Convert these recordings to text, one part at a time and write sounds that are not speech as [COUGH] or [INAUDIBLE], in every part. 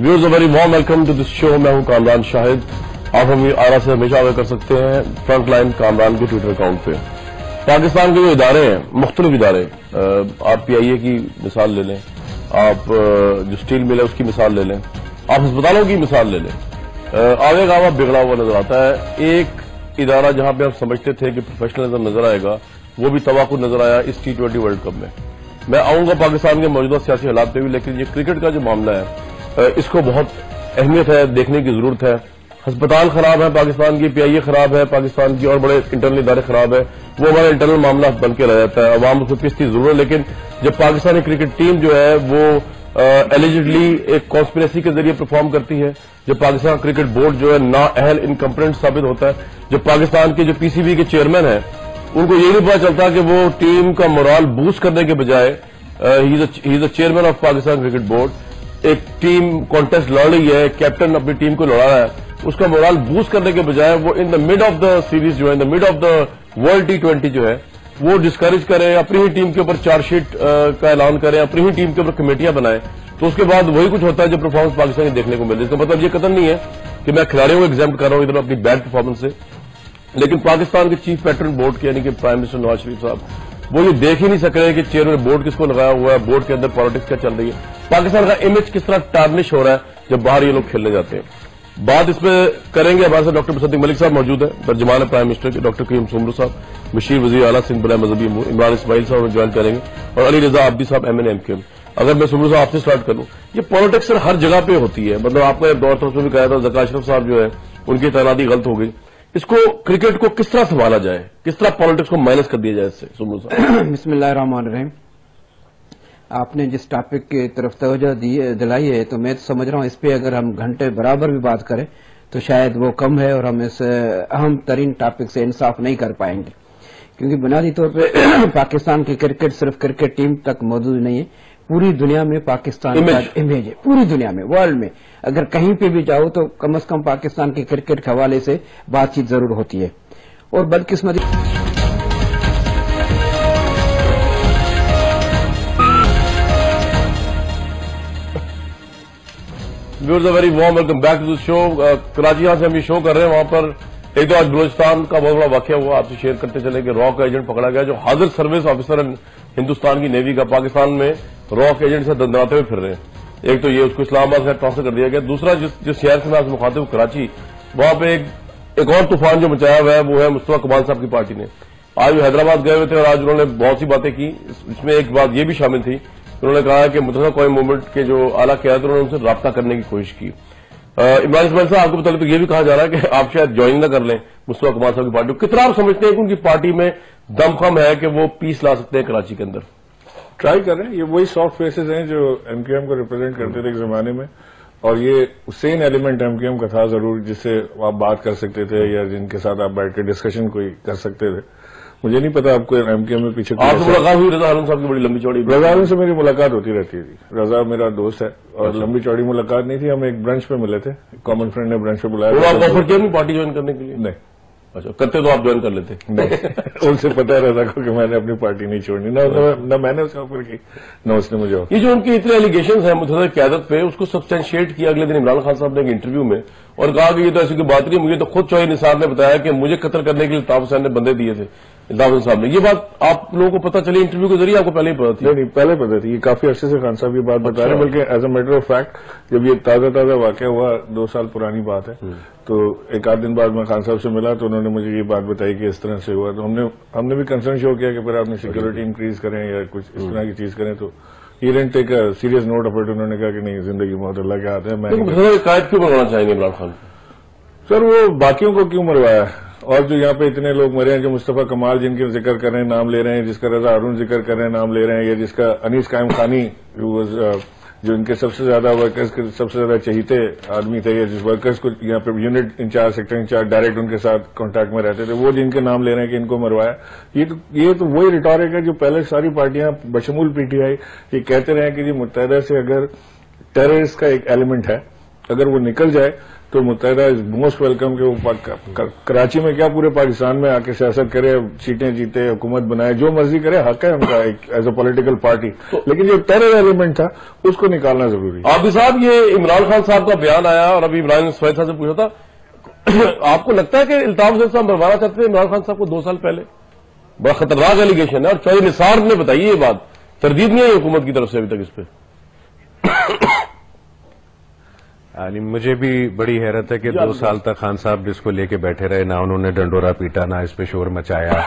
Views very warm welcome to this show मैं हूँ कामरान शाहिद। आप हम आरा से हमेशा आगे कर सकते हैं फ्रंट लाइन कामरान के ट्विटर अकाउंट पे। पाकिस्तान के जो इदारे हैं, मुख्तलिफ़ इदारे आप पीआईए की मिसाल ले लें। आप जो स्टील मिल है, उसकी मिसाल ले लें। आप अस्पतालों की मिसाल ले लें। आगे गावा बिगड़ा हुआ नज़र आता है। एक इदारा जहाँ पे हम समझते थे कि प्रोफेशनलिज्म नज़र आएगा, वो भी तबाकू नज़र आया इस टी ट्वेंटी वर्ल्ड कप में। मैं आऊँगा पाकिस्तान के मौजूदा सियासी हालात पे भी, लेकिन ये क्रिकेट का जो मामला है इसको बहुत अहमियत है, देखने की ज़रूरत है। अस्पताल खराब है पाकिस्तान की, पीआईए खराब है पाकिस्तान की और बड़े इंटरनल इदारे खराब है। वो हमारा इंटरनल मामला बन के रह जाता है। अवाम उसको पिसती ज़रूर है, लेकिन जब पाकिस्तानी क्रिकेट टीम जो है, वो एलिजिडली एक कॉन्स्पिरेसी के ज़रिए परफॉर्म करती है, जब पाकिस्तान क्रिकेट बोर्ड जो है, ना अहल इनकम्पटेंट साबित होता है, जब पाकिस्तान के जो पीसीबी के चेयरमैन है, उनको ये नहीं पता चलता कि वो टीम का मोराल बूस्ट करने के बजाय he is chairman of Pakistan cricket board एक टीम कॉन्टेस्ट लड़ रही है कैप्टन अपनी टीम को लड़ा रहा है। उसका मोराल बूस्ट करने के बजाय वो in the mid of the series जो है in the mid of the world T twenty जो है, वो डिस्करेज करें, अपनी ही टीम के ऊपर चार्जशीट का ऐलान करें, अपनी ही टीम के ऊपर कमेटियाँ बनाएँ। तो उसके बाद वही कुछ होता है जो परफॉर्मेंस पाकिस्तान की देखने को मिलती है इसका मतलब ये कदम नहीं है कि मैं खिलाड़ियों को एग्ज़ाम कर रहा हूँ इधर अपनी बैड परफॉर्मेंस से। लेकिन पाकिस्तान के चीफ पैटर्न बोर्ड के, यानी कि प्राइम मिनिस्टर नवाज़ शरीफ साहब वो ये देख ही नहीं सक रहे कि चेयरमैन बोर्ड किसको लगाया हुआ है बोर्ड के अंदर पॉलिटिक्स क्या चल रही है। पाकिस्तान का इमेज किस तरह टार्निश हो रहा है, जब बाहर ये लोग खेलने जाते हैं। बात इसमें करेंगे, हमारे साथ डॉक्टर प्रसद मलिक साहब मौजूद है तर्जमान प्राइम मिनिस्टर के डॉक्टर करीम सुमरू साहब, बशीर वजी आला सिंह बुला मजहबी इमरान इसमाइल साहब ज्वाइन करेंगे, और अली रजा आबदी साहब एम एन एम के अगर मैं सुमरू साहब आपसे स्टार्ट करूँ, ये पॉलिटिक्स हर जगह पे होती है। मतलब आपने दौर उसमें भी कहा था जका अशरफ साहब जो है, उनकी तैनाती गलत हो गई। इसको क्रिकेट को किस तरह संभाला जाए? किस तरह पॉलिटिक्स को माइनस कर दिया जाए इससे सुमरू [COUGHS] आपने जिस टॉपिक की तरफ़ तवज्जो दिलाई है तो मैं तो समझ रहा हूँ, इस पे अगर हम घंटे बराबर भी बात करें तो शायद वो कम है और हम इस अहम तरीन टॉपिक से इंसाफ नहीं कर पाएँगे। क्योंकि बुनियादी तौर पर [COUGHS] पाकिस्तान की क्रिकेट सिर्फ़ क्रिकेट टीम तक मौजूद नहीं है पूरी दुनिया में पाकिस्तान का इमेज है पूरी दुनिया में वर्ल्ड में। अगर कहीं पे भी जाओ तो कम अज कम पाकिस्तान के क्रिकेट के हवाले से बातचीत ज़रूर होती है। और बदकिस्मती viewers a very warm welcome back to the show Karachi से हम ये शो कर रहे हैं वहाँ पर एक तो आज बलोचिस्तान का बहुत बड़ा वाक्य हुआ आपसे शेयर करते चले कि रॉ का एजेंट पकड़ा गया जो हाजिर सर्विस ऑफिसर हिंदुस्तान की नेवी का पाकिस्तान में रॉक एजेंट से दंदनाते हुए फिर रहे हैं। एक तो ये उसको इस्लामाबाद से ट्रांसफ़र कर दिया गया। दूसरा, जिस जिस शहर से मैं आपसे मुखातिब कराची, वहाँ पे एक एक और तूफ़ान जो मचाया हुआ है, वो है मुस्तफ़ा कमाल साहब की पार्टी ने। आज वो हैदराबाद गए हुए थे और आज उन्होंने बहुत सी बातें की। इसमें एक बात ये भी शामिल थी, उन्होंने कहा कि मुतदा कौम मूवमेंट के जो आला क्यादत उन्होंने उनसे रबता करने की कोशिश की। इमरान इसमाइल साहब, आपको तो ये भी कहा जा रहा है कि आप शायद ज्वाइन न कर लें मुस्तफ़ा कुमार साहब की पार्टी को। कितना आप समझते हैं कि उनकी पार्टी में दमखम है कि वो पीस ला सकते हैं कराची के अंदर? ट्राई कर रहे हैं। ये वही सॉफ्ट फेसेस हैं जो एमकेएम को रिप्रेजेंट करते थे एक जमाने में। और ये सेम एलिमेंट एमकेएम का था ज़रूर, जिससे आप बात कर सकते थे या जिनके साथ आप बैठ के डिस्कशन कोई कर सकते थे। मुझे नहीं पता आपको एमके में पीछे आपसे मुलाकात हुई रजा आलम साहब की बड़ी लंबी चौड़ी रजा आलम से मेरी मुलाकात होती रहती थी। रजा मेरा दोस्त है और। लंबी चौड़ी मुलाकात नहीं थी हम एक ब्रांच पे मिले थे। कॉमन फ्रेंड ने ब्रांच पे बुलाया आप ऑफ़र किया नहीं पार्टी ज्वाइन करने के लिए? नहीं। अच्छा करते तो आप ज्वाइन कर लेते। नहीं। [LAUGHS] उनसे पता रहता को कि मैंने अपनी पार्टी नहीं छोड़नी। ना न मैंने उसे ऑफ़र की न उसने मुझे ये जो उनके इतने एलिगेशन है मुझे क्यादत पे उसको सब्सटेंशिएट किया अगले दिन इमरान खान साहब ने एक इंटरव्यू में और कहा कि ये तो ऐसी कोई बात नहीं मुझे तो खुद चौही निसार ने बताया कि मुझे कत्ल करने के लिए ताफ हुसैन ने बंदे दिए थे। दावन साहब ने। ये बात आप लोगों को पता चली इंटरव्यू के ज़रिए आपको पहले ही पता थी। नहीं नहीं पहले पता थी। ये काफ़ी अर्से से खान साहब ये बात बता रहे हैं अच्छा। बल्कि as a matter of fact जब ये ताज़ा ताज़ा वाक्य हुआ दो साल पुरानी बात है हम्म। तो एक आध दिन बाद मैं खान साहब से मिला तो उन्होंने मुझे ये बात बताई कि इस तरह से हुआ। तो हमने हमने भी कंसर्न शो किया कि फिर आपने सिक्योरिटी इंक्रीज करें या कुछ इस तरह की चीज़ करें तो ये didn't take serious note of it उन्होंने कहा कि नहीं ज़िंदगी बहुत अल्लाह के हाथ है मैं क्यों बनवाना चाहेंगे इमरान खान? सर वो बाकियों को क्यों मरवाया? और जो यहाँ पे इतने लोग मरे हैं, जो मुस्तफ़ा कमाल जिनके ज़िक्र कर रहे हैं, नाम ले रहे हैं, जिसका रजा अरुण ज़िक्र कर रहे हैं, नाम ले रहे हैं, या जिसका अनीस कायम खानी जो इनके सबसे ज़्यादा वर्कर्स के सबसे ज़्यादा चहीते आदमी थे, या जिस वर्कर्स को यहाँ पे unit in charge sector in charge direct उनके साथ कांटेक्ट में रहते थे, वो जिनके नाम ले रहे हैं कि इनको मरवाया। ये तो ये तो वही रिटॉरिक है जो पहले सारी पार्टियाँ, बशमूल पीटीआई ये कहते रहे कि जी मुतहदा से अगर टेररिस्ट का एक एलिमेंट है, अगर वो निकल जाए तो मुतहदा इज़ मोस्ट वेलकम कि वो कराची में क्या पूरे पाकिस्तान में आके सियासत करे सीटें जीते हुकूमत बनाए जो मर्ज़ी करे हक है उनका एक एज ए पोलिटिकल पार्टी तो, लेकिन जो टेरर एलिमेंट था उसको निकालना ज़रूरी। है आबिद साहब ये इमरान खान साहब का बयान आया और अभी इमरान ने सफ़ेद साहब से पूछा था [COUGHS] आपको लगता है कि इल्ताफ हुसैन साहब मरवाना चाहते थे इमरान खान साहब को दो साल पहले? बड़ा खतरनाक एलिगेशन है और चौधरी निसार ने बताई ये बात। तरदीद नहीं है हुकूमत की तरफ़ से अभी तक इस पर यानी मुझे भी बड़ी हैरत है कि दो साल तक खान साहब जिसको लेके बैठे रहे ना उन्होंने डंडोरा पीटा ना इस पे शोर मचाया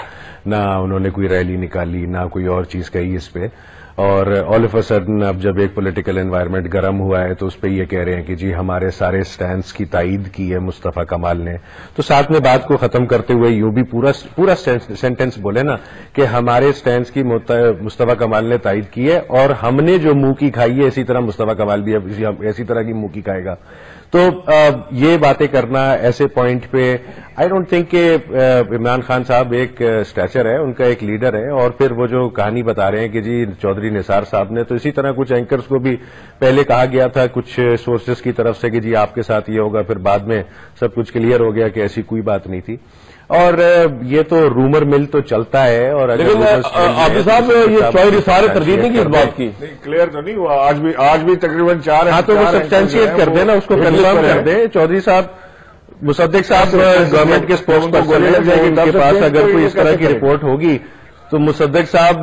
ना उन्होंने कोई रैली निकाली ना कोई और चीज़ कही इस पे। और ऑल ऑफ़ अ सडन अब जब एक पॉलिटिकल एनवायरनमेंट गर्म हुआ है तो उस पर ये कह रहे हैं कि जी हमारे सारे स्टैंड्स की तायद की है मुस्तफ़ा कमाल ने। तो साथ में बात को खत्म करते हुए यूँ भी पूरा पूरा सेंटेंस बोले ना कि हमारे स्टैंड्स की मुस्तफ़ा कमाल ने तायद की है और हमने जो मुँह की खाई है, इसी तरह मुस्तफ़ा कमाल भी इसी- तरह की मुँह की खाएगा। तो ये बातें करना ऐसे पॉइंट पे आई डोंट थिंक कि इमरान खान साहब एक स्टैचर है, उनका एक लीडर है, और फिर वो जो कहानी बता रहे हैं कि जी चौधरी निसार साहब ने तो इसी तरह कुछ एंकर्स को भी पहले कहा गया था, कुछ सोर्सेज की तरफ़ से कि जी आपके साथ ये होगा, फिर बाद में सब कुछ क्लियर हो गया कि ऐसी कोई बात नहीं थी। और ये तो रूमर मिल तो चलता है और अगर लेकिन आबिद तो साहब ये चौहरी सारे तरजीह नहीं की इस बात की। क्लियर तो नहीं हुआ। आज भी आज भी तकरीबन चार हाँ तो वो सब्सटेंशिएट कर देना उसको कन्फर्म कंफर्म कर। दे। चौधरी साहब मुसद्दिक साहब हाँ, गवर्नमेंट के स्पोक्स पर्सन उनके पास अगर तो कोई इस तरह की रिपोर्ट होगी तो मुसद्दिक साहब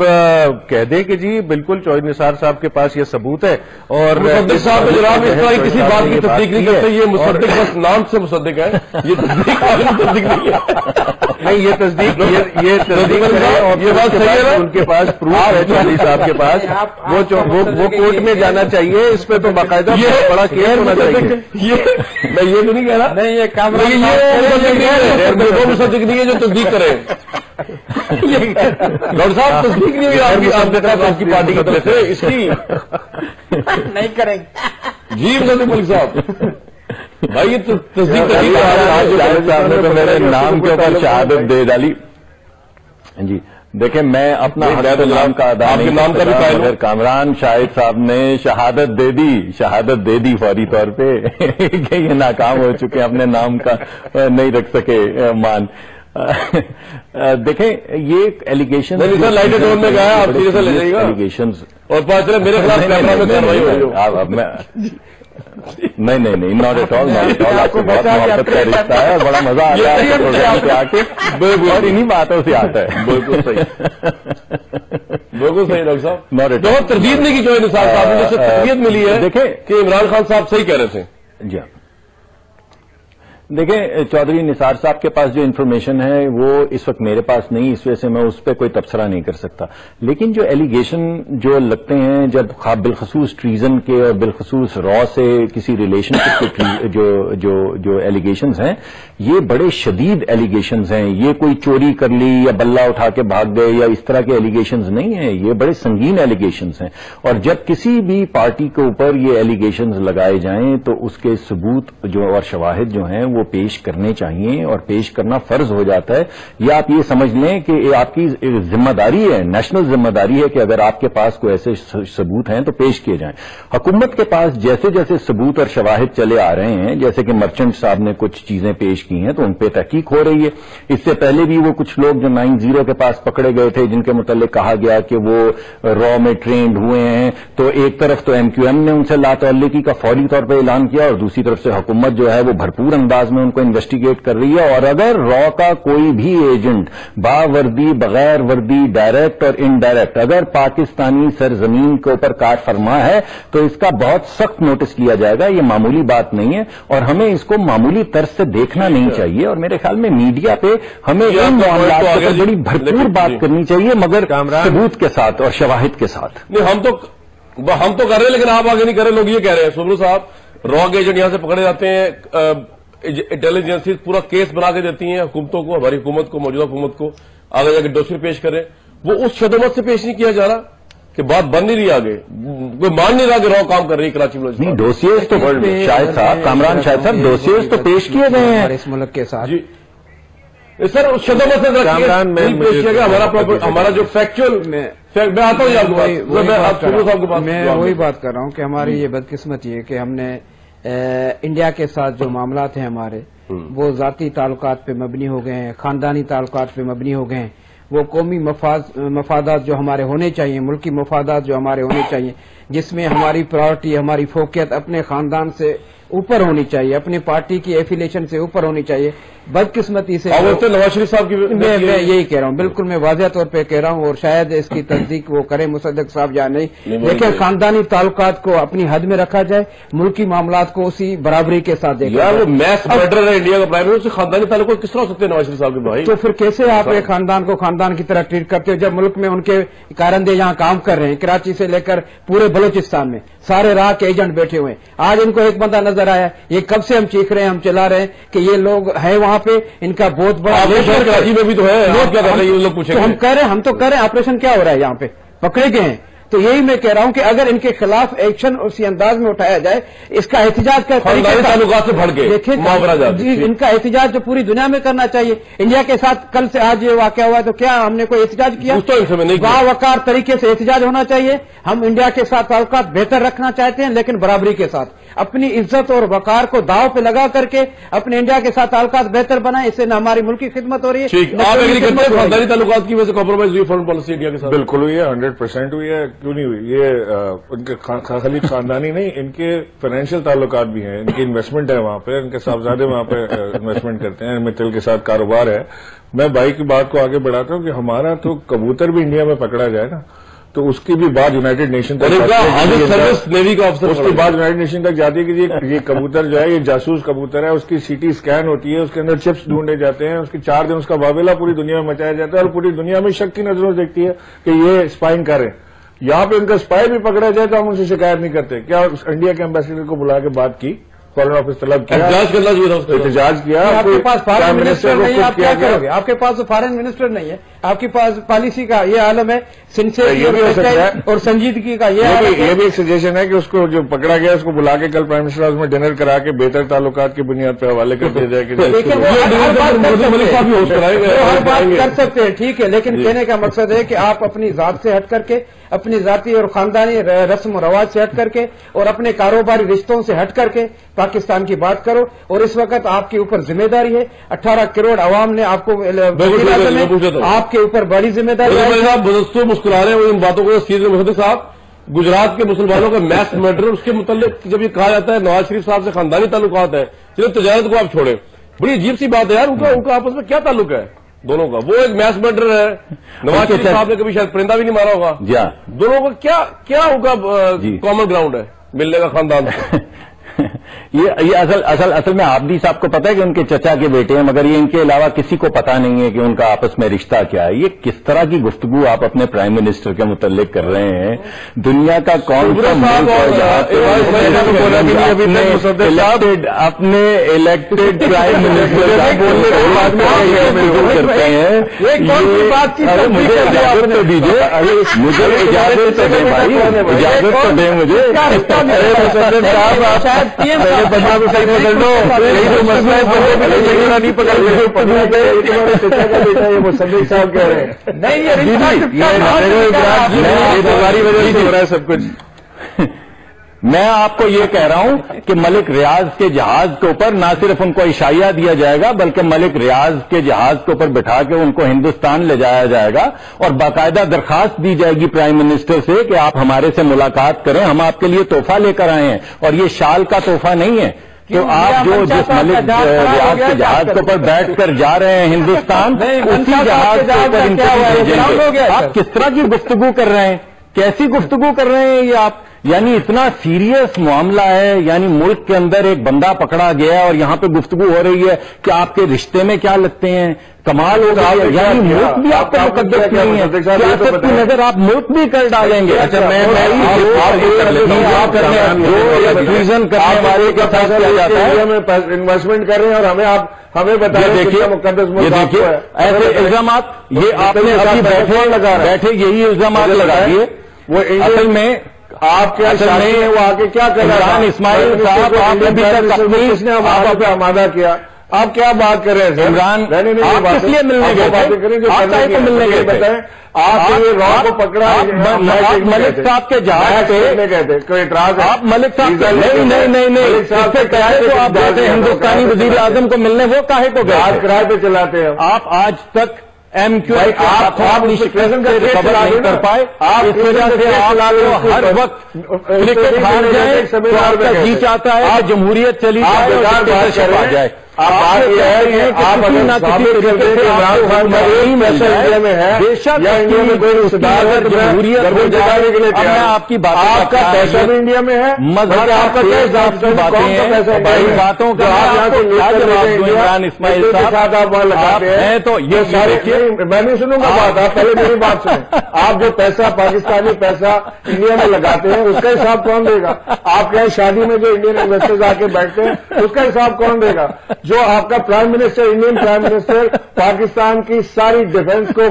कह दें कि जी बिल्कुल चौधरी निसार साहब के पास ये सबूत है और मुसद्दिक साहब जनाब इस तरह किसी बात की तस्दीक नहीं करते ये मुसद्दिक बस नाम से मुसद्दिक है। ये तस्दीक तस्दीक नहीं है। नहीं ये तस्दीक ये ये [LAUGHS] तस्दीक है और ये बात सही है उनके पास प्रूफ है चौधरी साहब के पास। वो वो वो कोर्ट में जाना चाहिए इस पर तो बाकायदा बड़ा केयर होना चाहिए। ये मैं ये तो नहीं कह रहा। नहीं, ये काम ये साहब- नहीं है वो मुसद्दिक नहीं है जो तस्दीक करे। डॉक्टर साहब तस्दीक नहीं हुई आपकी आपके [LAUGHS] पार्टी की तरफ़ से। [LAUGHS] इसकी नहीं करेंगे। जी मुसद्दिक मलिक साहब। भाई ये तो तस्दीक है। साहब ने तो मेरे नाम के ऊपर शहादत दे डाली। जी देखें मैं अपना तो नाम का अदा आपके नहीं नाम का भी हूँ। मगर कामरान शाहिद साहब ने शहादत दे दी। शहादत दे दी फौरी तौर पे। [LAUGHS] कि ये नाकाम हो चुके हैं, अपने नाम का नहीं रख सके मान। [LAUGHS] देखें ये एलिगेशन लाइट टोन में गया, आप सीधे से ले जाइएगा। एलिगेशन और पता चले मेरे खिलाफ कैमरा में कार्रवाई हो रही हो नहीं नहीं नहीं not at all not at all आपको बहुत मोहब्बत का रिश्ता है और बड़ा मज़ा आता है आपके प्रोग्राम पे आके और इन्हीं बातों से आता है बिल्कुल सही बिल्कुल सही डॉक्टर साहब Not at all. बहुत तरदीद नहीं की जो निसार साहब अ, तरबियत मिली है देखें। कि इमरान खान साहब सही कह रहे थे जी हाँ। देखें चौधरी निसार साहब के पास जो इन्फॉर्मेशन है, वो इस वक्त मेरे पास नहीं, इस वजह से मैं उस पर कोई तबसरा नहीं कर सकता। लेकिन जो एलिगेशन जो लगते हैं, जब बिलखसूस ट्रीजन के और बिलखसूस रॉ से किसी रिलेशनशिप के जो जो जो एलिगेशन हैं, ये बड़े शदीद एलिगेशन हैं। ये कोई चोरी कर ली या बल्ला उठा के भाग गए या इस तरह के एलिगेशन नहीं है। ये बड़े संगीन एलिगेशन हैं। और जब किसी भी पार्टी के ऊपर ये एलिगेशन लगाए जाएँ तो उसके सबूत जो और शवाहिद जो हैं, वो पेश करने चाहिए और पेश करना फ़र्ज़ हो जाता है। या आप ये समझ लें कि आपकी ज़िम्मेदारी है नेशनल ज़िम्मेदारी है कि अगर आपके पास कोई ऐसे सबूत हैं तो पेश किए जाएँ। हुकूमत के पास जैसे जैसे सबूत और शवाहिद चले आ रहे हैं, जैसे कि मर्चेंट साहब ने कुछ चीज़ें पेश की हैं तो उन पर तहकीक हो रही है। इससे पहले भी वो कुछ लोग जो नाइन ज़ीरो के पास पकड़े गए थे, जिनके मुतलिक कहा गया कि वो रॉ में ट्रेंड हुए हैं तो एक तरफ़ तो एमक्यूएम ने उनसे लातल्लिकी का फौरी तौर पर ऐलान किया और दूसरी तरफ़ से हुकूमत जो है वो भरपूर अंदाज में उनको इन्वेस्टिगेट कर रही है और अगर रॉ का कोई भी एजेंट बावर्दी बगैर वर्दी डायरेक्ट और इनडायरेक्ट अगर पाकिस्तानी सरजमीन के ऊपर कार फरमा है तो इसका बहुत सख्त नोटिस लिया जाएगा ये मामूली बात नहीं है और हमें इसको मामूली तर्ज से देखना नहीं चाहिए और मेरे ख्याल में मीडिया पे हमें इन मामलों तो आ पर बड़ी भरपूर बात करनी चाहिए मगर सबूत के साथ और शवाहिद के साथ। नहीं हम तो हम तो कर रहे हैं लेकिन आप आगे नहीं कर रहे लोग ये कह रहे हैं सुब्रू साहब रॉग एजेंट यहाँ से पकड़े जाते हैं इंटेलिजेंस पूरा केस बना के देती हैं हुकूमतों को हमारी हुकूमत को मौजूदा हुकूमत को आगे जाके डोसियर पेश करें। वो उस शदमत से पेश नहीं किया जा रहा कि बात बन नहीं रही आगे। कोई मान नहीं रहा कि रॉ काम कर रही है कराची नहीं में डोसियर्स तो शायद साहब कामरान शायद साहब डोसियर्स तो पेश किए गए हैं। इस मुल्क के साथ। जी। सर उस शदमत से पेश किया गया हमारा हमारा जो फैक्चुअल मैं- मैं आता हूँ मैं हूँ। वही बात कर रहा हूँ कि हमारी ये बदकिस्मती है कि हमने इंडिया के साथ जो मामला हैं हमारे वो जाती ताल्लुकात पे मबनी हो गए हैं खानदानी ताल्लुकात पे मबनी हो गए हैं। वो कौमी मफादात जो हमारे होने चाहिए मुल्की मफादात जो हमारे होने चाहिए जिसमें हमारी प्रायोरिटी हमारी फोकियत अपने खानदान से ऊपर होनी चाहिए अपने पार्टी की एफिलेशन से ऊपर होनी चाहिए बदकिस्मती से नवाज़ शरीफ साहब की मैं, मैं यही कह रहा हूँ बिल्कुल मैं वाजह तौर पर कह रहा हूँ और शायद इसकी तस्दीक वो करें मुसदक साहब या नहीं। लेकिन खानदानी ताल्लुकात को अपनी हद में रखा जाए मुल्की मामला को उसी बराबरी के साथ देखा वो मैथ मर्डर है इंडिया का प्राइम मिनिस्टर खानदानी ताल्लुक किस तरह हो सकते हैं नवाज़ शरीफ साहब के भाई? तो फिर कैसे आप एक खानदान को खानदान की तरह ट्रीट करते हो जब मुल्क में उनके कारंदे यहाँ काम कर रहे हैं कराची से लेकर पूरे बलोचिस्तान में सारे राह के एजेंट बैठे हुए हैं। आज इनको एक बंदा नज़र आया ये कब से हम चीख रहे हैं हम चला रहे हैं कि ये लोग हैं वहाँ पे इनका बहुत बड़ा कराची में भी तो है। क्या कर रहे हैं? लोग पूछे तो हम कह रहे हैं हम तो कह रहे हैं ऑपरेशन क्या हो रहा है यहाँ पे? पकड़े गए हैं। तो यही मैं कह रहा हूँ कि अगर इनके खिलाफ एक्शन उसी अंदाज में उठाया जाए इसका एहतजाज का तालुकात से भड़ गए देखिए इनका एहतजाज जो पूरी दुनिया में करना चाहिए। इंडिया के साथ कल से आज ये वाक्य हुआ है तो क्या हमने कोई एहतजाज किया? वकार तरीके से एहतजाज होना चाहिए। हम इंडिया के साथ ताल्लुकात बेहतर रखना चाहते हैं लेकिन बराबरी के साथ। अपनी इज़्ज़त और वकार को दाव पे लगा करके अपने इंडिया के साथ ताल्लुकात बेहतर बनाए इससे न हमारी मुल्क की खिदमत हो रही है आप एग्री करते हैं खानदानी ताल्लुकात की वजह से कॉम्प्रोमाइज हुई फॉरन पॉलिसी इंडिया के साथ? बिल्कुल हुई है हंड्रेड परसेंट हुई है क्यों नहीं हुई? ये उनके खाली खानदानी नहीं इनके फाइनेंशियल ताल्लुकात भी हैं इनकी इन्वेस्टमेंट है वहाँ पे इनके साहबजादे वहाँ पे इन्वेस्टमेंट करते हैं मित्तल के साथ कारोबार है। मैं भाई की बात को आगे बढ़ाता हूँ कि हमारा तो कबूतर भी इंडिया में पकड़ा जाए ना तो उसकी भी बात यूनाइटेड नेशन तक सर्विस नेवी का ऑफिसर उसकी बात यूनाइटेड नेशन तक जाती है कि ये ये कबूतर जो है ये जासूस कबूतर है उसकी सीटी स्कैन होती है उसके अंदर चिप्स ढूंढे जाते हैं उसके चार दिन उसका वावेला पूरी दुनिया में मचाया जाता है और पूरी दुनिया में शक की नज़रों से देखती है कि ये स्पाइंग करें यहाँ पे उनका स्पाई भी पकड़ा जाए तो हम उनसे शिकायत नहीं करते। क्या इंडिया के एम्बेसडर को बुला के बात की? फॉरन ऑफ़िस तलब किया। एहतजाज करना चाहिए एहतजाज किया। आपके पास फॉरन मिनिस्टर नहीं है आप क्या करोगे? आपके पास तो फॉरन मिनिस्टर नहीं है। आपके पास पॉलिसी का ये आलम है सिंसियर और संजीदगी का ये ये भी एक सजेशन है कि उसको जो पकड़ा गया उसको बुला के कल प्राइम मिनिस्टर हाउस में डिनर करा के बेहतर ताल्लुकात की बुनियाद पर हवाले कर दिया जाए कि हर बात कर सकते हैं ठीक है लेकिन कहने का मकसद है कि आप अपनी जात से हट करके अपनी जाति और खानदानी रस्म रवाज से हट करके और अपने कारोबारी रिश्तों से हट करके पाकिस्तान की बात करो और इस वक्त आपके ऊपर ज़िम्मेदारी है। 18 करोड़ आवाम ने आपको आपके ऊपर बड़ी ज़िम्मेदारी है मुस्कुरा रहे हैं इन बातों को सीधे मुहद साहब गुजरात के मुसलमानों का मैथ मर्डर उसके मुतल जब ये कहा जाता है नवाज़ शरीफ साहब से खानदानी ताल्लुकात है चलो तजारत को आप छोड़े। बड़ी अजीब सी बात है यार उनका उनका आपस में क्या ताल्लुक है? दोनों का। वो एक मैथ मर्डर है। [LAUGHS] नवाज़ शरीफ साहब ने कभी शायद परिंदा भी नहीं मारा होगा। दोनों का क्या क्या उनका कॉमन ग्राउंड है मिलने का खानदान। [LAUGHS] ये ये असल असल असल में आबदी साहब को पता है कि उनके चचा के बेटे हैं मगर ये इनके अलावा किसी को पता नहीं है कि उनका आपस में रिश्ता क्या है। ये किस तरह की गुफ्तगु आप अपने प्राइम मिनिस्टर के मुतलिक कर रहे हैं? दुनिया का कौन सा अपने इलेक्टेड प्राइम मिनिस्टर करते हैं। मुझे इजाज़त तो दीजिए। मुझे इजाज़त तो दे भाई। इजाज़त तो दे मुझे। साहब ये बंदा को सही पकड़ लो। यही तो मसला है बंदे भी नहीं पकड़ रहे चचा ये वो संदीप साहब कह रहे हैं। नहीं ये ये तुम्हारी वजह से हो रहा है सब कुछ। मैं आपको ये कह रहा हूँ कि मलिक रियाज के जहाज़ के ऊपर ना सिर्फ़ उनको इशाया दिया जाएगा बल्कि मलिक रियाज के जहाज़ के ऊपर बिठा के उनको हिंदुस्तान ले जाया जाएगा और बाकायदा दरखास्त दी जाएगी प्राइम मिनिस्टर से कि आप हमारे से मुलाकात करें हम आपके लिए तोहफा लेकर आए हैं। और ये शाल का तोहफा नहीं है। तो आप जो जिस मलिक रियाज के जहाज़ के ऊपर बैठकर जा रहे हैं हिंदुस्तान उसी जहाज़ के ऊपर इनको आप किस तरह की गुफ्तगु कर रहे हैं? कैसी गुफ्तगु कर रहे हैं ये आप? यानी इतना सीरियस मामला है यानी मुल्क के अंदर एक बंदा पकड़ा गया और यहाँ पे गुफ्तगु हो रही है कि आपके रिश्ते में क्या लगते हैं? कमाल हो गया यानी मुल्क भी आपका मुकदस नहीं है। सियासत की नज़र आप मुल्क भी कर डालेंगे। अच्छा मैं रीजन करने वाले के साथ जाता है। हमें इन्वेस्टमेंट कर रहे हैं और हमें आप हमें बताइए देखिए मुकदस ये देखिए ऐसे इल्ज़ाम ये आपने अभी बैठे लगा बैठे यही इल्ज़ाम लगा दिए वो असल में आपके असल में वो आके क्या कर रहा है इस्माइल साहब आपने भी तक किसने आप पे आमादा किया? आप क्या बात कर रहे हैं इमरान, आप किस लिए मिलने गए करें आप करने काहे की को है। मिलने गए? बताएँ, आप ये रॉ को पकड़ा आप आप मलिक साहब के जहाज़ गए थे। कोई इतराज आप मलिक साहब के नहीं नहीं नहीं नहीं इससे के किराए तो आप थे जहाज़ हिंदुस्तानी वज़ीर आज़म को मिलने वो काहे को गए किराए पे चलाते हैं। आप आज तक एम क्यू आई आप- आप शिकस्त का केस नहीं कर पाए। आप इस वजह से आप हर वक्त क्रिकेट हार जाए तो जी चाहता है जमहूरियत चली जाए। बात हैं यह है कि कि आप अगर साबित कर तरीके दें कि इमरान खान का जाए। इंडिया में है बेशक इंडिया में कोई रिश्तेदार है तो हो के लिए मैं आपकी बातों का आपका पैसा भी इंडिया में है मज़हब आपका बातें हैं। भाई, बातों का आप यहाँ गए इमरान इस्माइल साहब? आप वहाँ लगाते हैं तो ये सारे मैं नहीं सुनूँगा बात आप पहले मेरी बात सुने [LAUGHS] आप जो पैसा पाकिस्तानी पैसा इंडिया में लगाते हैं उसका हिसाब कौन देगा आपके यहाँ शादी में जो इंडियन इन्वेस्टर्स आके बैठते हैं उसका हिसाब कौन देगा जो आपका prime minister Indian prime minister Pakistan की सारी डिफेंस को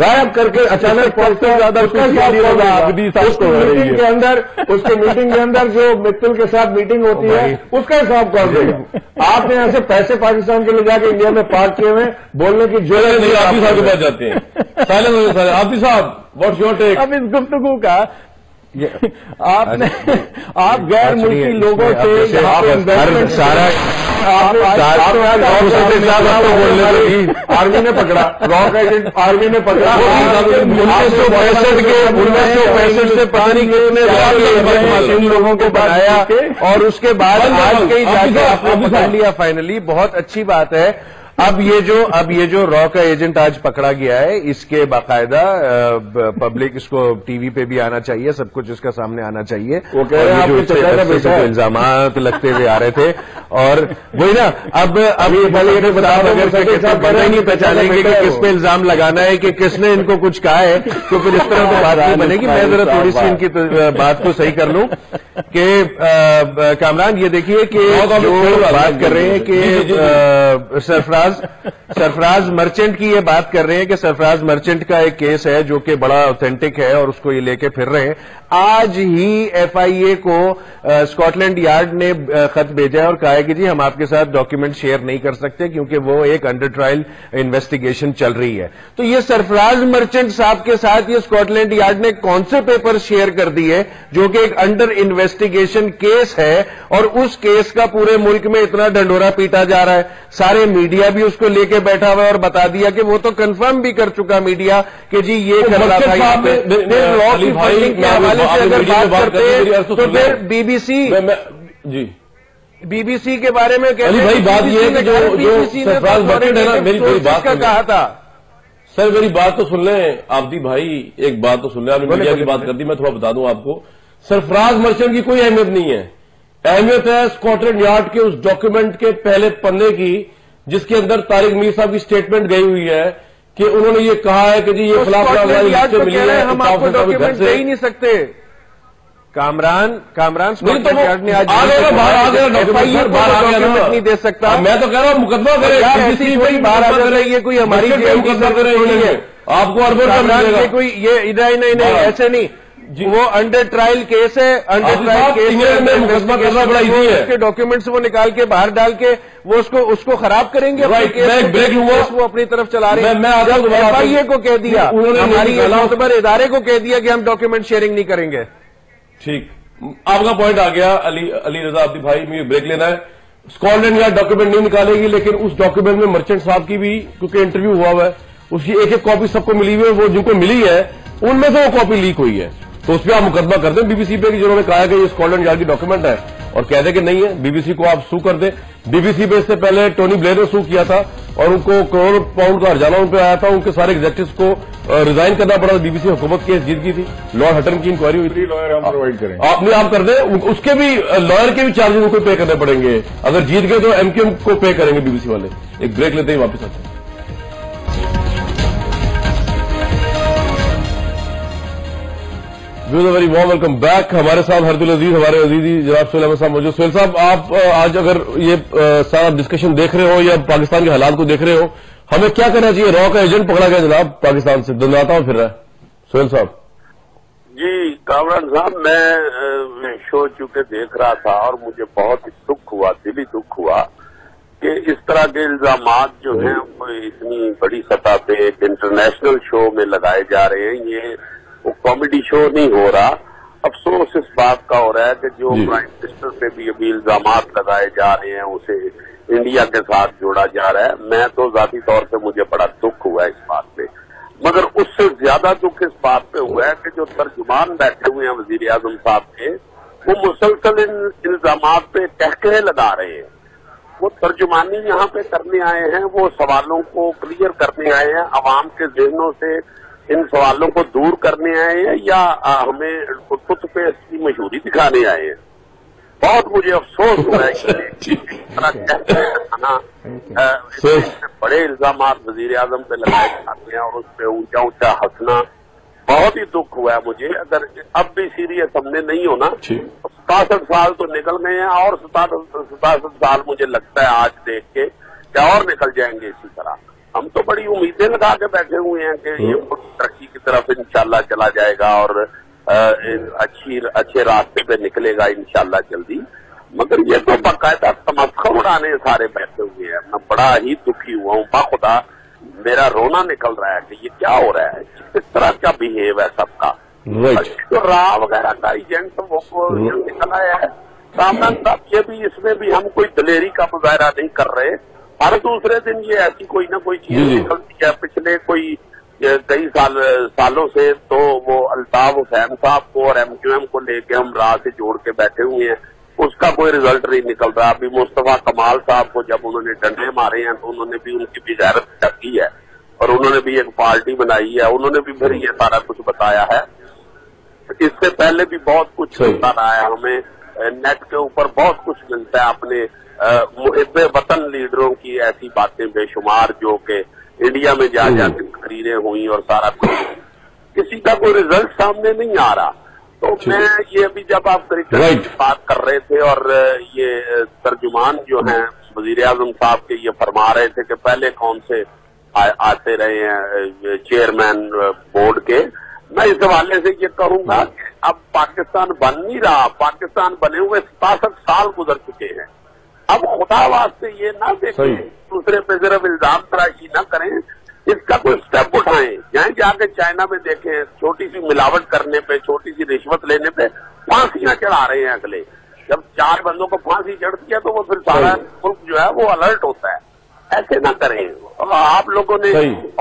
गायब करके अचानक पहुँचते ज़्यादा हो मीटिंग। के अंदर उसकी मीटिंग के अंदर जो मित्तल के साथ मीटिंग होती है उसका हिसाब कौन देगा? आपने यहाँ से पैसे पाकिस्तान के ले जाके इंडिया में पार्क किए हुए बोलने की ज़रूरत नहीं आप ही साहब के पास जाते हैं। साइलेंस हो आप ही साहब व्हाट्स योर टेक अब इस गुफ्तगू का [LAUGHS] आपने आप गैर मुल्की लोगों से सारा। आर्मी ने पकड़ा रॉ का एजेंट आर्मी ने पकड़ा। उन्नीस सौ पैंसठ के उन्नीस सौ पैंसठ से पता नहीं कितने इन लोगों को बनाया और उसके बाद आज कहीं जाके आपने पकड़ लिया फाइनली बहुत अच्छी बात है। अब ये जो अब ये जो रॉ का एजेंट आज पकड़ा गया है इसके बाकायदा पब्लिक इसको टीवी पे भी आना चाहिए सब कुछ इसका सामने आना चाहिए वो कह रहे हैं। इल्ज़ाम लगते हुए आ रहे थे और वही ना अब अब ये पहले ये बता दो, अगर साहब पता ही नहीं पहचानेंगे कि किस पे इल्ज़ाम लगाना है कि किसने इनको कुछ कहा है तो फिर इस तरह तो बात नहीं [LAUGHS] बनेगी। मैं जरा थोड़ी सी इनकी तो, बात को सही कर लूँ कि कामरान ये देखिए कि जो बात कर रहे हैं कि सरफराज सरफराज मर्चेंट की ये बात कर रहे हैं कि सरफराज मर्चेंट का एक केस है जो कि बड़ा ऑथेंटिक है और उसको ये लेके फिर रहे हैं। आज ही एफआईए को स्कॉटलैंड यार्ड ने खत भेजा है और कहा है कि जी हम आपके साथ डॉक्यूमेंट शेयर नहीं कर सकते क्योंकि वो एक अंडर ट्रायल इन्वेस्टिगेशन चल रही है। तो ये सरफराज मर्चेंट साहब के साथ ये स्कॉटलैंड यार्ड ने कौन से पेपर शेयर कर दिए जो कि एक अंडर इन्वेस्टिगेशन केस है और उस केस का पूरे मुल्क में इतना ढंडोरा पीटा जा रहा है। सारे मीडिया भी उसको लेके बैठा हुआ है और बता दिया कि वो तो कंफर्म भी कर चुका मीडिया कि जी ये कर रहा था यहाँ पे। मर्चेंट साहब, फिर लॉ की फंडिंग के हवाले से अगर बात करते हैं, तो तो फिर बीबीसी जी। बीबीसी के बारे में कहते भाई, बात ये है कि जो- सरफराज तो बकेट है ना, मेरी- मेरी बात का कहा था। सर मेरी बात तो सुन लें आपदी भाई एक बात तो सुन लें आपने मीडिया की बात कर दी मैं थोड़ा बता दूँ आपको। सरफराज मर्चेंट की कोई अहमियत नहीं है। अहमियत है स्कॉटलैंड यार्ड के उस डॉक्यूमेंट के पहले पन्ने की जिसके अंदर तारिक मीर साहब की स्टेटमेंट गई हुई है कि उन्होंने ये कहा है कि जी ये तो से तो मिली है हैं, हम आपको डॉक्यूमेंट दे ही नहीं सकते। कामरान कामरान नहीं तो यार्ड ने आज ना, बाहर आ गया डॉक्यूमेंट ना। नहीं दे सकता। मैं तो कह रहा हूँ मुकदमा करे ऐसी कोई बाहर आ मुकदमा जाए, ये कोई हमारी मुकदमा करे है। है। आपको अरबों कोई ये नहीं नहीं नहीं हाँ। ऐसे नहीं। वो अंडर ट्रायल केस है अंडर ट्रायल केस में मुकदमा करना बड़ा easy है। उसके डॉक्यूमेंट्स वो निकाल के बाहर डाल के वो उसको उसको खराब करेंगे अपने Right, मैं को, लूँगा। वो अपनी तरफ़ चला रहे हैं मैं आपको। एफआईए को कह दिया उन्होंने हमारी निकाला। इदारे को कह दिया कि हम डॉक्यूमेंट शेयरिंग नहीं करेंगे ठीक आपका पॉइंट आ गया अली अली रजा अब्दी भाई मुझे ब्रेक लेना है स्कॉटलैंड यार्ड डॉक्यूमेंट नहीं निकालेगी लेकिन उस डॉक्यूमेंट में मर्चेंट साहब की भी क्योंकि इंटरव्यू हुआ हुआ है उसकी एक एक कॉपी सबको मिली हुई है वो जिनको मिली है उनमें से वो कॉपी लीक हुई है तो उस पर आप मुकदमा कर दें। बीबीसी पे कि जिन्होंने कहा है कि ये स्कॉटलैंड यार्ड की डॉक्यूमेंट है और कह दें कि नहीं है बीबीसी को आप सू कर दें। बीबीसी पे इससे पहले टोनी ब्लेयर ने सू किया था और उनको करोड़ों पाउंड का हर्जाना उन पर आया था। उनके सारे एग्जेक्टिव को रिजाइन करना पड़ा। बीबीसी हुकूमत केस जीत गई थी। लॉर्ड हटन की इंक्वायरी हुई थी। लॉयर हम प्रोवाइड करेंगे आपने आप कर दे। उसके भी लॉयर के भी चार्जेस उनको पे करने पड़ेंगे। अगर जीत गए तो एमकेएम को पे करेंगे बीबीसी वाले। एक ब्रेक लेते ही वापस आते हैं। Very warm welcome back. हमारे साथ हरदुल अज़ीज़, हमारे अजीजी जनाब सोहेल साहब मौजूद। सोहेल साहब, आप आज अगर ये सारा डिस्कशन देख रहे हो या पाकिस्तान के हालात को देख रहे हो, हमें क्या करना चाहिए? रॉ का एजेंट पकड़ा गया जनाब पाकिस्तान से। दंदाता फिर रहा है। सोहेल साहब। जी, कामरान साहब, मैं शो चूँकि देख रहा था और मुझे बहुत दुख हुआ, दिली दुख हुआ कि इस तरह के इल्ज़ाम जो है इतनी बड़ी सतह पे एक इंटरनेशनल शो में लगाए जा रहे हैं। ये वो कॉमेडी शो नहीं हो रहा। अफसोस इस बात का हो रहा है कि जो प्राइम मिनिस्टर पे भी अभी इल्ज़ाम लगाए जा रहे हैं उसे इंडिया के साथ जोड़ा जा रहा है। मैं तो जाती तौर पे मुझे बड़ा दुख हुआ है इस बात पे। मगर उससे ज़्यादा दुख इस बात पे हुआ है कि जो तर्जुमान बैठे हुए हैं वज़ीर आज़म साहब के वो मुसलसल इन इल्ज़ाम पे कहकहे लगा रहे हैं। वो तर्जुमानी यहाँ पे करने आए हैं वो सवालों को क्लियर करने आए हैं आवाम के जहनों से इन सवालों को दूर करने आए हैं या आ, हमें खुद पे इसकी मशहूरी दिखाने आए हैं? बहुत मुझे अफसोस हुआ है कि [LAUGHS] कहते हैं खाना, बड़े इल्ज़ाम वज़ीर आज़म पे लगाए जाते हैं और उस पर ऊँचा ऊँचा हंसना बहुत ही दुख हुआ है मुझे। अगर अब भी सीरियस हमने नहीं होना सतासठ साल तो निकल गए हैं और सतासठ साल मुझे लगता है आज देख के कि और निकल जाएँगे इसी तरह। हम तो बड़ी उम्मीदें लगा के बैठे हुए हैं कि ये तरक्की की तरफ़ इंशाल्लाह चला जाएगा और अच्छी अच्छे रास्ते पे निकलेगा इंशाल्लाह जल्दी। मगर ये तो बाकायदा तमस्खा उड़ाने सारे बैठे हुए हैं। मैं बड़ा ही दुखी हुआ हूँ। बाखुदा मेरा रोना निकल रहा है कि ये क्या हो रहा है? किस तरह का बिहेव है सबका? जो राह वगैरह का एजेंट वो वो निकल आया है। सामने साहब ये भी इसमें भी हम कोई दलेरी का मुजाहरा नहीं कर रहे। हर दूसरे दिन ये ऐसी कोई ना कोई चीज़। निकलती है। पिछले कोई कई साल सालों से तो वो अल्ताफ हुसैन साहब को और एमक्यूएम को लेके हम राह से जोड़ के बैठे हुए हैं। उसका कोई रिज़ल्ट नहीं निकल रहा। अभी मुस्तफ़ा कमाल साहब को जब उन्होंने डंडे मारे हैं तो उन्होंने भी उनकी भी टकी है और उन्होंने भी एक पार्टी बनाई है। उन्होंने भी फिर ये सारा कुछ बताया है। इससे पहले भी बहुत कुछ। मिलता रहा है हमें। नेट के ऊपर बहुत कुछ मिलता है अपने मुहिब वतन लीडरों की ऐसी बातें बेशुमार जो कि इंडिया में जा जाकर तकरीरें हुई और सारा कुछ। किसी का कोई रिज़ल्ट सामने नहीं आ रहा। तो मैं ये अभी जब आप क्रिकेट की बात कर रहे थे और ये तर्जुमान जो हैं वज़ीर आज़म साहब के ये फरमा रहे थे कि पहले कौन से आ, आते रहे हैं चेयरमैन बोर्ड के। मैं इस हवाले से ये कहूँगा कि अब पाकिस्तान बन नहीं रहा। पाकिस्तान बने हुए सतासठ साल गुजर चुके हैं। अब खुदा वास्ते ये ना देखें। दूसरे पे सिर्फ़ इल्ज़ाम तराशी ना करें इसका कोई स्टेप उठाएँ। जहाँ जाके चाइना में देखें छोटी सी मिलावट करने पे छोटी सी रिश्वत लेने पे फांसियाँ चढ़ा रहे हैं अगले। जब चार बंदों को फांसी चढ़ती है तो वो फिर सारा मुल्क जो है वो अलर्ट होता है। ऐसे ना करें। आप लोगों ने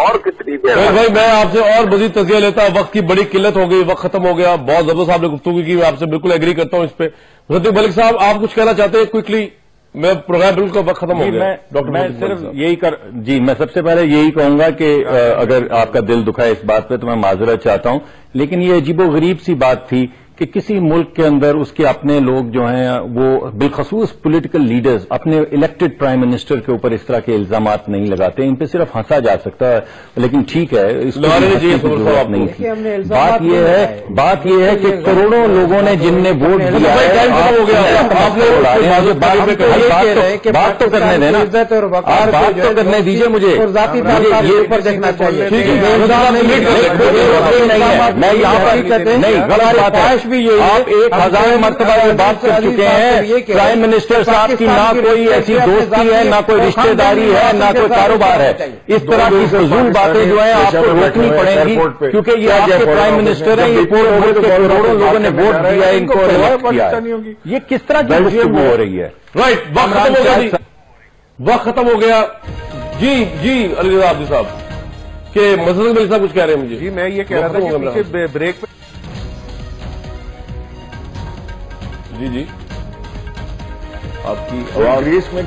और कितनी देर भाई भाई मैं आपसे और मजीद तजिया लेता वक्त की बड़ी किल्लत हो गई वक्त खत्म हो गया। बहुत ज़बरदस्त आपने गुफ्तु की आपसे बिल्कुल एग्री करता हूँ इस पे। मुसद्दिक मलिक साहब आप कुछ कहना चाहते हैं क्विकली मैं प्रोग्राम बिल्कुल खत्म हो गया। डॉक्टर मैं सिर्फ़ यही कर जी मैं सबसे पहले यही कहूँगा कि अगर आपका दिल दुखा है इस बात पे तो मैं माजरत चाहता हूँ। लेकिन ये अजीबो गरीब सी बात थी कि किसी मुल्क के अंदर उसके अपने लोग जो हैं वो बिलखसूस पॉलिटिकल लीडर्स अपने इलेक्टेड प्राइम मिनिस्टर के ऊपर इस तरह के इल्ज़ाम नहीं लगाते इन पे सिर्फ़ हंसा जा सकता है लेकिन ठीक है लगाने नहीं। ज़रूरत थी बात यह है बात यह है कि करोड़ों लोगों ने जिनने वोट दिया बात तो- तो करने देना बात तो करने दीजिए मुझे। मैं यहाँ पर नहीं गलत बात है। भी यही है। आप एक हज़ार तो मरतबा ये बात कर चुके हैं। तो ये प्राइम मिनिस्टर साहब की ना कोई ऐसी दोस्ती है ना कोई रिश्तेदारी है ना कोई कारोबार है। इस तरह की फजूल बातें जो है आपको रोकनी पड़ेंगी क्योंकि ये आपके प्राइम मिनिस्टर है? ये पूरे मुल्क के करोड़ों लोगों ने वोट दिया है इनको किया ये किस तरह की हो रही है? राइट वक्त खत्म हो गया जी। वक्त खत्म हो गया। जी जी अली साहब के मसद मलिक साहब। कुछ कह रहे हैं मुझे जी मैं ये कह रहा था कि ब्रेक पे जी जी। आपकी आवाज़ ग्रीस में